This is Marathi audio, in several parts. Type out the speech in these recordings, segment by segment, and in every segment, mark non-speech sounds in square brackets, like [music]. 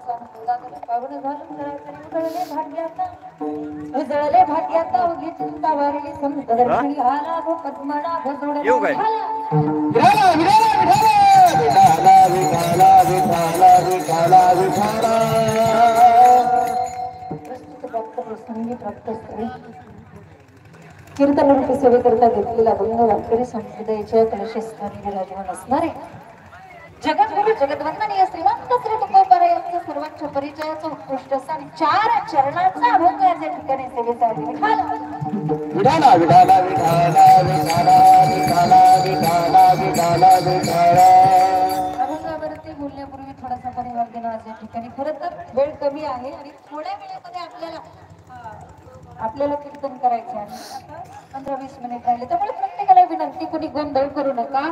पावन घालून उजळले भाग्याचा उजळले भाग्याचा उगी चिंता वारली संत दर्शनी आला भो पद्मनाभ विठाला विठाला विठाला विठाला विठाला प्रस्तुत प्रसंगी स्थळी कीर्तन रूपी सेवेकरिता घेतलेला बंग वारकरी संप्रदायाच्या कलशस्थानी विराजमान असणारे जगद्गुरु जगद्वंदनीय श्रीमंत श्री तुकोबारा परिचयाचं उत्कृष्ट आणि चार चरणाचा अभंग या ठिकाणी सेवेसाठी विठाला विठाला विठाला विठाला विठाला विठाला विठाला विठाला विठाला. अभंगावरती बोलण्यापूर्वी थोडासा परिवार देणं आज या ठिकाणी. खरं तर वेळ कमी आहे आणि थोड्या वेळेमध्ये आपल्याला आपल्याला कीर्तन करायचे आहे. पंधरा वीस मिनिट राहिले. त्यामुळे प्रत्येकाला विनंती कोणी गोंधळ करू नका.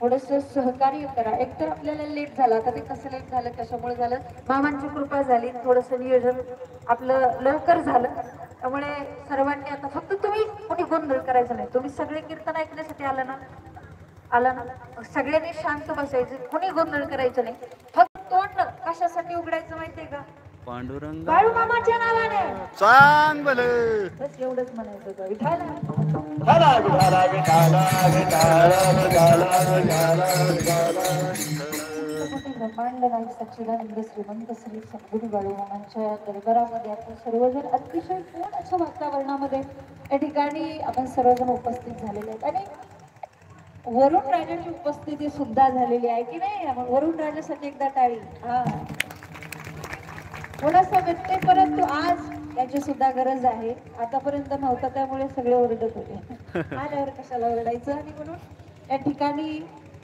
थोडस सहकार्य करा. एकतर आपल्याला लेट झाला. आता ते कसं लेट झालं कशामुळे झालं? मामांची कृपा झाली. थोडस नियोजन आपलं लवकर झालं. त्यामुळे सर्वांनी आता फक्त तुम्ही कोणी गोंधळ करायचं नाही. तुम्ही सगळे कीर्तन ऐकण्यासाठी आला ना आला ना सगळ्यांनी शांत बसायचं. कोणी गोंधळ करायचं नाही. फक्त तोंड कशासाठी उघडायचं माहितीये का? पांडुरंग. नावाने. एवढंच म्हणायचं ब्रह्मांड श्रीमंत सर्वजण अतिशय वातावरणामध्ये ठिकाणी आपण सर्वजण उपस्थित झालेले आहेत. आणि वरुण राजाची उपस्थिती सुद्धा झालेली आहे की नाही? आपण वरुण राजासाठी एकदा टाळी. हा. थोडासा व्यत्यय परंतु आज याची सुद्धा गरज आहे. आतापर्यंत नव्हता त्यामुळे सगळे ओरडत होते. [laughs] आल्यावर कशाला ओरडायचं? आणि म्हणून या ठिकाणी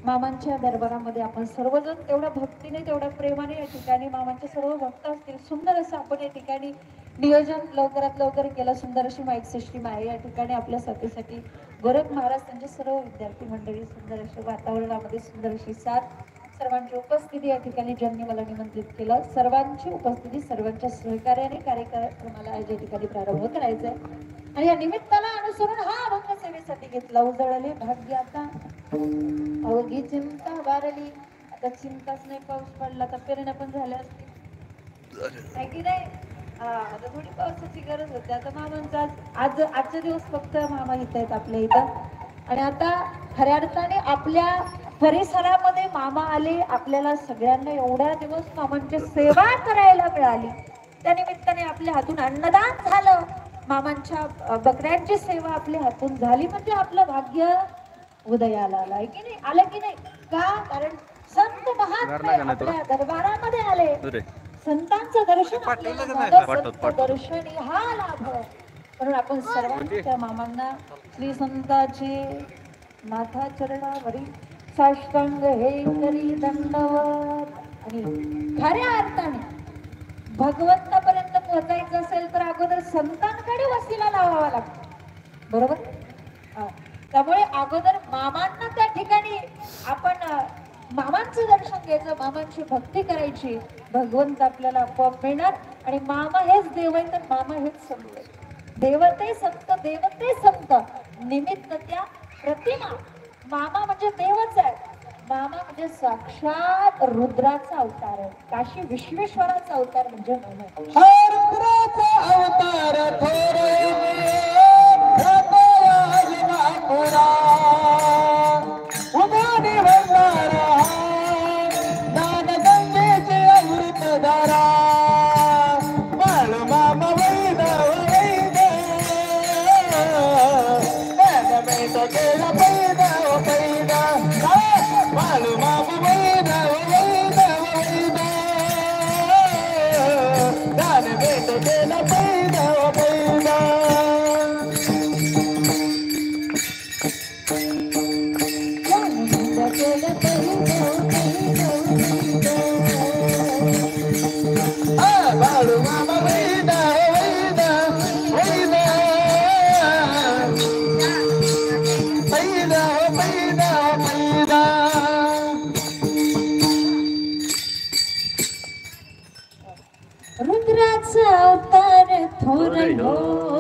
मामांच्या दरबारामध्ये आपण सर्वजण तेवढ्या भक्तीने तेवढ्या प्रेमाने या ठिकाणी मामांचे सर्व भक्त असतील. सुंदर असं आपण या ठिकाणी नियोजन लवकरात लवकर केलं. सुंदर अशी माईक सिस्टीम आहे या ठिकाणी आपल्या साथीसाठी. गोरख महाराज त्यांचे सर्व विद्यार्थी मंडळी सुंदर अशा वातावरणामध्ये सुंदर अशी साथ सर्वांची उपस्थिती या ठिकाणी ज्यांनी मला निमंत्रित केलं. सर्वांची उपस्थिती सर्वांच्या सहकार्याने कार्यक्रमाला या ठिकाणी प्रारंभ करायचा आहे. आणि या निमित्ताला अनुसरून हा अभंग सेवेसाठी घेतला. उजळले भाग्य आता. अवघी चिंता वारली. आता चिंताच नाही पाऊस पडला तर पेरण्या पण झाल्या असतील. आहे की नाही? हा, आता थोडी पावसाची गरज होती. आता मामांचा आज आज आजचे दिवस फक्त मामा इथं आहेत आपल्या इथं. आणि आता खऱ्या अर्थाने आपल्या परिसरामध्ये मामा आले आपल्याला सगळ्यांना एवढ्या दिवस मामांची सेवा करायला मिळाली. त्या निमित्ताने आपल्या हातून अन्नदान झालं. मामांच्या बकऱ्यांची सेवा आपल्या हातून झाली म्हणजे आपलं भाग्य उदयाला आलं. आहे की नाही? आलं की नाही? का? कारण संत महात्मे? आपल्या दरबारामध्ये आले. संतांचं दर्शन. दर्शनी हा लाभ. म्हणून आपण सर्वांनी त्या मामांना श्री संताचे माथा चरणावरी साष्टांग हे करी दंडवत. आणि खऱ्या अर्थाने भगवंतापर्यंत पोहोचायचं असेल तर अगोदर संतांकडे वसीला लावावा लागतो. बरोबर? त्यामुळे अगोदर मामांना त्या ठिकाणी आपण मामांचं दर्शन घ्यायचं मामांची भक्ती करायची. भगवंत आपल्याला आपोआप मिळणार. आणि मामा हेच देव आहे तर मामा हेच संत आहे. देवते संत देवते संत. निमित्त त्या प्रतिमा. मामा म्हणजे देवच आहे मामा म्हणजे साक्षात रुद्राचा अवतार आहे काशी विश्वेश्वराचा अवतार म्हणजे मामा. अवतार थोर रुद्राचा अवतार थोर हो.